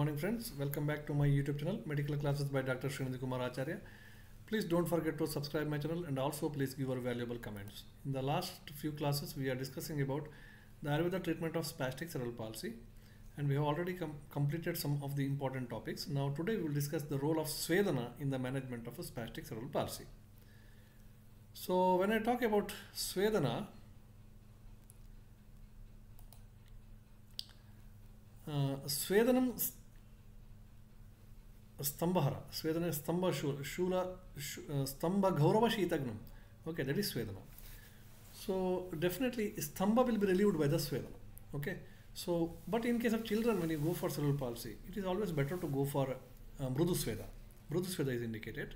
morning friends, welcome back to my YouTube channel Medical Classes by Dr. Srinidhi Kumar Acharya. Please don't forget to subscribe my channel and also please give your valuable comments. In the last few classes we are discussing about the Ayurveda treatment of spastic cerebral palsy and we have already com completed some of the important topics. Now today we will discuss the role of Svedana in the management of a spastic cerebral palsy. So when I talk about Svedana, स्वेदनं ಸ್ತಂಭಹರ ಸ್ವೇದನೆ ಸ್ತಂಭ ಶೂಲ ಶೂಲ ಸ್ತಂಭ ಗೌರವ ಶೀತಗ್ನಂ okay that is swedana so definitely ಸ್ತಂಭ will be relieved by the swedana okay so but in case of children when you go for cerebral palsy it is always better to go for ಮೃದು ಸ್ವೇದ ಮೃದು ಸ್ವೇದ is indicated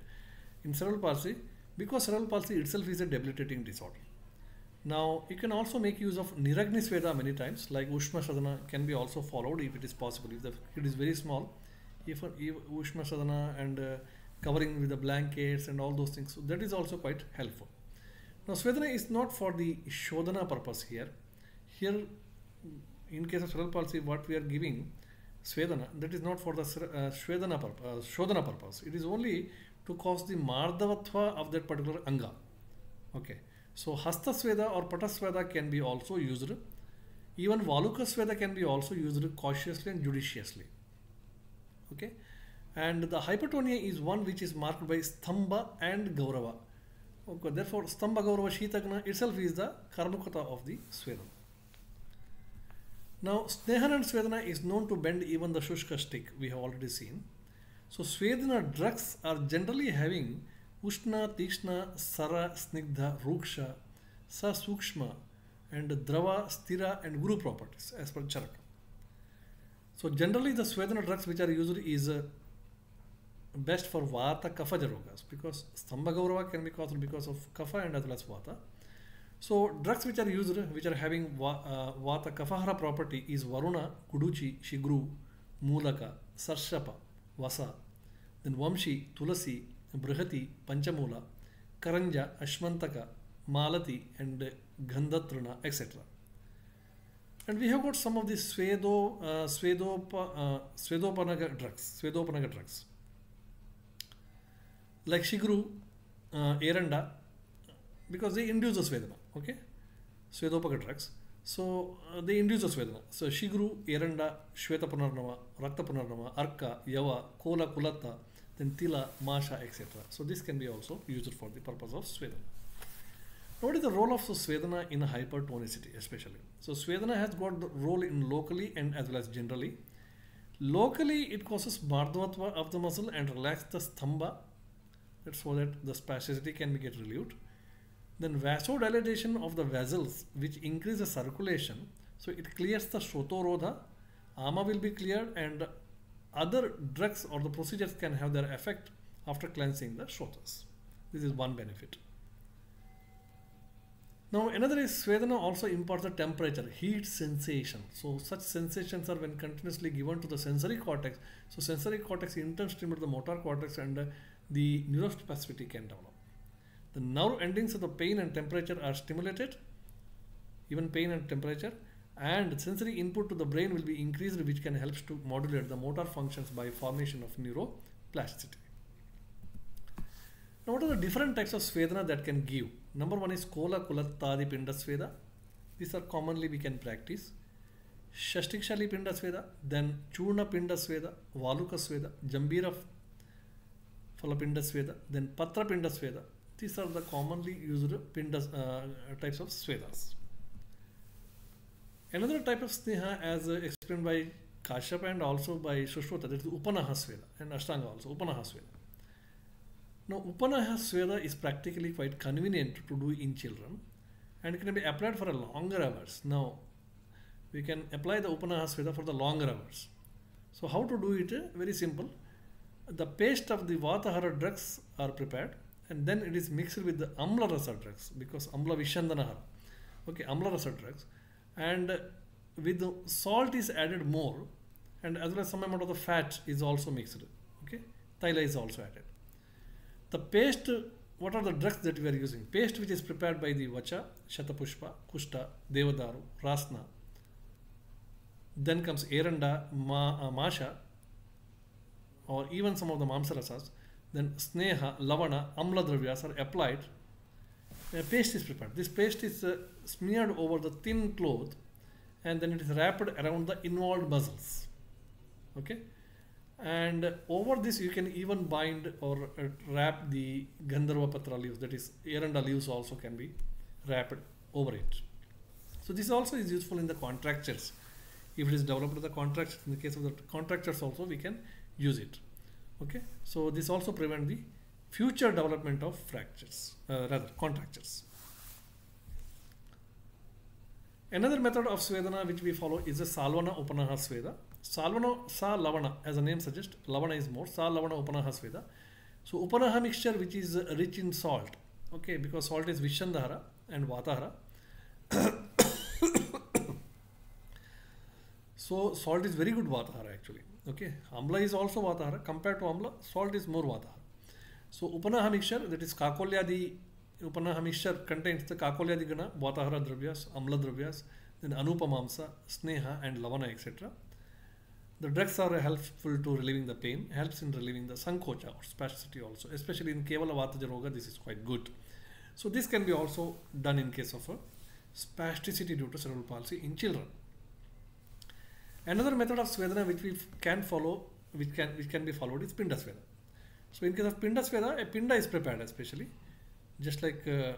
in cerebral palsy because cerebral palsy itself is a debilitating disorder Now, you can also make use of Niragni Sveda many times, like Ushma Shadana can be also followed if it is possible. If the kid is very small, if, if Ushma Sadhana and uh, covering with the blankets and all those things, so that is also quite helpful. Now Svedana is not for the Shodhana purpose here. Here in case of cerebral palsy what we are giving Svedana that is not for the uh, Svedana purpose, uh, Shodhana purpose. It is only to cause the Mardavatva of that particular Anga. Okay. So Hasta Sveda or Pata Sveda can be also used. Even Valuka Sveda can be also used cautiously and judiciously. Okay. And the hypertonia is one which is marked by Stamba and Gaurava. Okay. Therefore, Stamba Gaurava Shitagna itself is the Karmukata of the Svedana. Now, Snehan and Svedana is known to bend even the Shushka stick, we have already seen. So, Svedana drugs are generally having Ushna, Tikshna, Sara, Snigdha, Ruksha, Sa Sukshma, and Drava, Stira, and Guru properties as per Charaka. So generally the Svedana drugs which are used is uh, best for Vata Kapha Rogas because Stamba Gaurava can be caused because of Kapha and as well as Vata. So drugs which are used which are having va, uh, Vata Kaphahara property is Varuna, Kuduchi, Shigru, Mulaka, Sarshapa, Vasa, then Vamshi, Tulasi, Brihati, Panchamula, Karanja, Ashmantaka, Malati, and Gandhatruna, etc. And we have got some of the Swedo, uh, Svedopa, uh, Svedopanaga drugs, Svedopanaga drugs. Like Shigru, uh, because they induce the Svedana, okay? Svedopaka drugs. So uh, they induce the Svedana. So Shigru, Eranda, Shweta Punarnava, Rakta Punarnava, Arka, Yava, Kola Kulata, then tila, masha, etc. So this can be also used for the purpose of Svedana. What is the role of Svedana in hypertonicity especially? So Swedana has got the role in locally and as well as generally. Locally it causes Mardvatva of the muscle and relax the stamba so that the spasticity can be get relieved. Then vasodilatation of the vessels which increase the circulation so it clears the Shrotorodha, Ama will be cleared and other drugs or the procedures can have their effect after cleansing the shrotas. This is one benefit. Now another is Svedana also imparts the temperature, heat sensation. So such sensations are when continuously given to the sensory cortex. So sensory cortex in turn stimulates the motor cortex and uh, the neuroplasticity can develop. The nerve endings of the pain and temperature are stimulated, even pain and temperature and sensory input to the brain will be increased which can help to modulate the motor functions by formation of neuroplasticity. Now what are the different types of Svedana that can give? Number one is Kola Kulattadi Pinda Sveda. These are commonly we can practice. Shashtikshali Pinda Sveda, then Churna Pinda Sveda, Valuka Sveda, Jambira Falapinda Sveda, then Patra Pinda Sveda. These are the commonly used pindas, uh, types of Svedas. Another type of sneha as uh, explained by Kashyapa and also by Sushrota, that is Upanaha Sveda and Ashtanga also, Upanaha Sveda. Now Upanaha Sveda is practically quite convenient to do in children and it can be applied for a longer hours. Now we can apply the Upanaha Sveda for the longer hours. So how to do it? Very simple. The paste of the Vatahara drugs are prepared and then it is mixed with the Amla Rasa drugs because Amla Vishandanahara. Okay, Amla Rasa drugs and with salt is added more and as well as some amount of the fat is also mixed okay thyla is also added the paste what are the drugs that we are using paste which is prepared by the vacha shatapushpa kushta devadaru rasna then comes eranda ma, uh, masha or even some of the mamsarasas, then sneha, lavana, amla dravyas are applied. A paste is prepared. This paste is uh, smeared over the thin cloth and then it is wrapped around the involved muscles. Okay, and over this you can even bind or uh, wrap the Gandharva Patra leaves, that is, Eranda leaves also can be wrapped over it. So this also is useful in the contractures. If it is developed the contractures, in the case of the contractures also we can use it. Okay, so this also prevent the future development of fractures, uh, rather contractures. Another method of Svedana which we follow is the Salvana Upanaha Sveda. सालवण सा लवण as a name suggest लवण is more सा लवण उपनह स्वेद so उपन mixture which is rich in salt okay because salt is विशंदहर and वातहर so salt is very good वातहर actually okay amla is also वातहर compared to amla salt is more वातहर so उपन mixture that is काकोल्यादि उपन mixture contains the काकोल्यादि गण वातहर द्रव्यास अम्ल द्रव्यास then anupamamsa sneha and lavana et cetera The drugs are helpful to relieving the pain, helps in relieving the Sankocha or spasticity also, especially in Kevala Vataja Roga, this is quite good. So this can be also done in case of a spasticity due to cerebral palsy in children. Another method of Svedana which we can follow, which can, which can be followed is Pinda Sveda. So in case of Pinda Sveda, a Pinda is prepared especially, just like uh,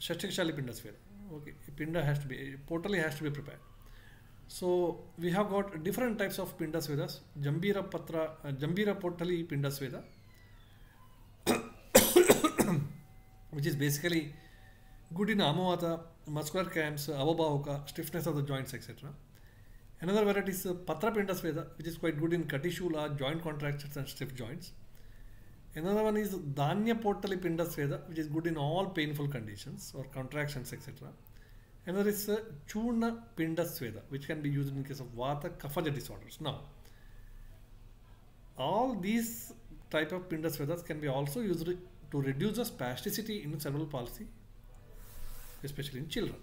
Shashtikshali Pinda Sveda. Okay, a Pinda has to be, portally has to be prepared. So we have got different types of Pinda Svedas, Jambira Patra, uh, Jambira Portali Pinda Sveda, which is basically good in Amavata, muscular cramps, avabahuka, stiffness of the joints, etc. Another variety is uh, Patra Pinda Sveda, which is quite good in Katishula, joint contractures and stiff joints. Another one is Danya Portali Pinda Sveda, which is good in all painful conditions or contractions, etc. Another is uh, Churna Pinda Sveda, which can be used in case of Vata Kaphaja disorders. Now, all these type of Pinda Svedas can be also used to reduce the spasticity in cerebral palsy, especially in children.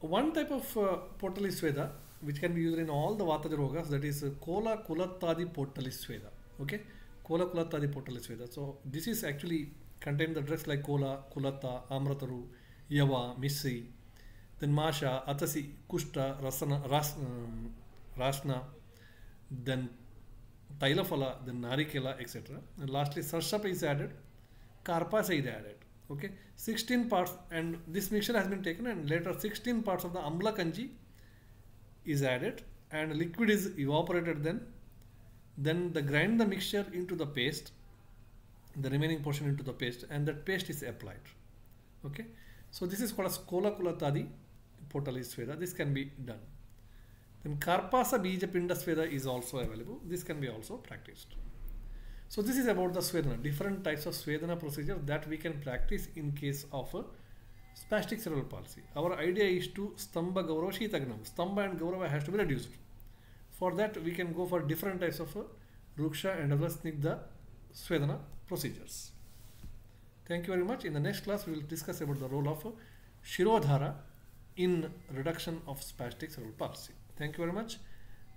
One type of uh, Sveda, which can be used in all the Vata Rogas, that is uh, Kola Kulattadi Portali Sveda. Okay, Kola Kulattadi Portali Sveda. So, this is actually contain the drugs like Kola, Kulatta, Amrataru, Yava, Missi, then Masha, Atasi, Kushta, Rasana, Ras, um, Rasna, then Tailafala, then Narikela, etc. And lastly, Sarshap is added, Karpas is added. Okay, 16 parts, and this mixture has been taken, and later 16 parts of the Amla Kanji is added, and liquid is evaporated then. Then the grind the mixture into the paste the remaining portion into the paste and that paste is applied. Okay? So this is called as kola kulatadi portali sveda. This can be done. Then karpasa bija pinda sveda is also available. This can be also practiced. So this is about the svedana. Different types of svedana procedure that we can practice in case of a spastic cerebral palsy. Our idea is to stamba gaurava shitagnam stamba and gaurava has to be reduced. For that we can go for different types of a ruksha and other snigdha svedana procedures. Thank you very much. In the next class, we will discuss about the role of Shirodhara in reduction of spastic cerebral palsy. Thank you very much.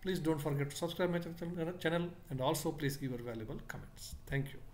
Please don't forget to subscribe my channel and also please give your valuable comments. Thank you.